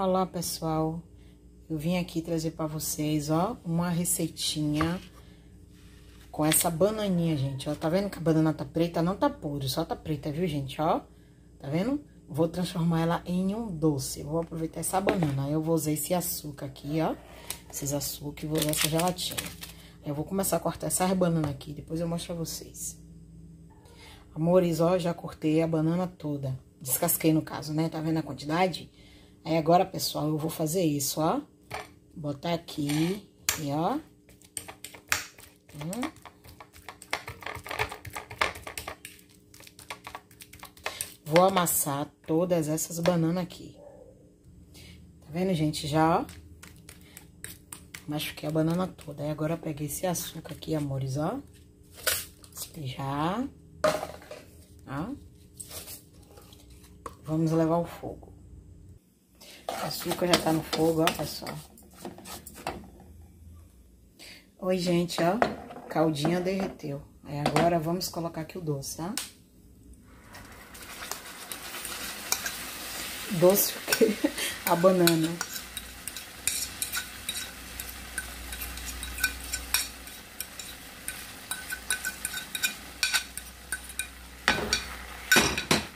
Olá, pessoal. Eu vim aqui trazer para vocês, ó, uma receitinha com essa bananinha, gente, ó. Tá vendo que a banana tá preta? Não tá pura, só tá preta, viu, gente, ó? Tá vendo? Vou transformar ela em um doce. Vou aproveitar essa banana. Eu vou usar esse açúcar aqui, ó. Esses açúcar e vou usar essa gelatina. Eu vou começar a cortar essas bananas aqui, depois eu mostro pra vocês. Amores, ó, já cortei a banana toda. Descasquei no caso, né? Tá vendo a quantidade? Aí agora, pessoal, eu vou fazer isso, ó. Botar aqui e ó. Hum. Vou amassar todas essas bananas aqui. Tá vendo, gente? Já, ó. Machuquei a banana toda. Aí agora peguei esse açúcar aqui, amores, ó. Despejar. Ó. Vamos levar ao fogo. Açúcar já tá no fogo, ó, pessoal. Oi, gente, ó. Caldinha derreteu. Aí agora vamos colocar aqui o doce, tá? Doce? A banana.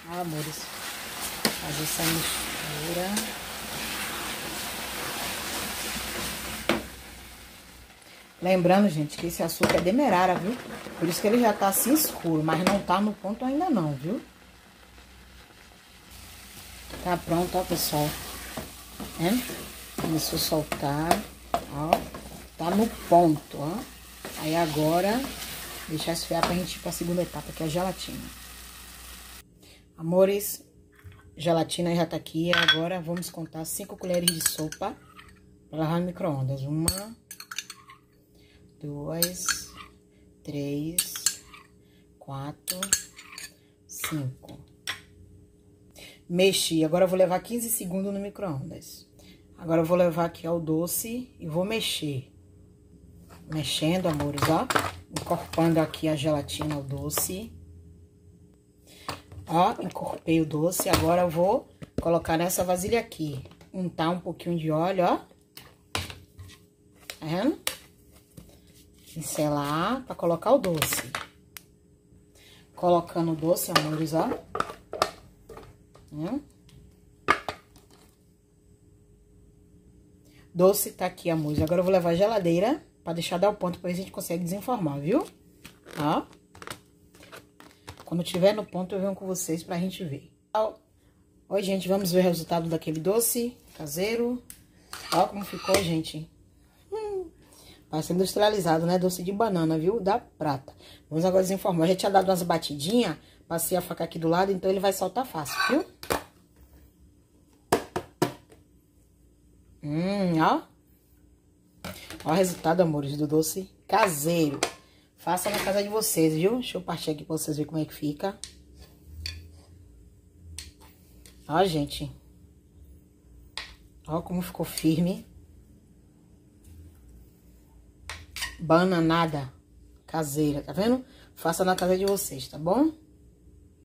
Amores. Fazer essa mistura. Lembrando, gente, que esse açúcar é demerara, viu? Por isso que ele já tá assim escuro, mas não tá no ponto ainda não, viu? Tá pronto, ó, pessoal. É? Começou a soltar, ó. Tá no ponto, ó. Aí agora, deixar esfriar pra gente ir pra segunda etapa, que é a gelatina. Amores, gelatina já tá aqui. Agora vamos contar cinco colheres de sopa pra lavar no micro-ondas. Uma duas, três, quatro, cinco. Mexi. Agora eu vou levar 15 segundos no micro-ondas. Agora eu vou levar aqui ao doce e vou mexer. Mexendo, amores, ó. Encorpando aqui a gelatina ao doce. Ó, encorpei o doce. Agora eu vou colocar nessa vasilha aqui. Untar um pouquinho de óleo, ó. Tá vendo? Pincelar para colocar o doce. Colocando o doce, amores, ó. Hum. Doce tá aqui, amores. Agora eu vou levar a geladeira para deixar dar o ponto, depois a gente consegue desenformar, viu? Ó. Quando tiver no ponto, eu venho com vocês pra gente ver. Oi, gente, vamos ver o resultado daquele doce caseiro. Ó como ficou, gente. Vai ser industrializado, né? Doce de banana, viu? Da prata. Vamos agora desinformar. Eu já tinha dado umas batidinhas. Passei a faca aqui do lado, então ele vai soltar fácil, viu? Hum, ó. Ó o resultado, amores, do doce caseiro. Faça na casa de vocês, viu? Deixa eu partir aqui pra vocês verem como é que fica. Ó, gente. Ó como ficou firme. Bananada caseira, tá vendo? Faça na casa de vocês, tá bom?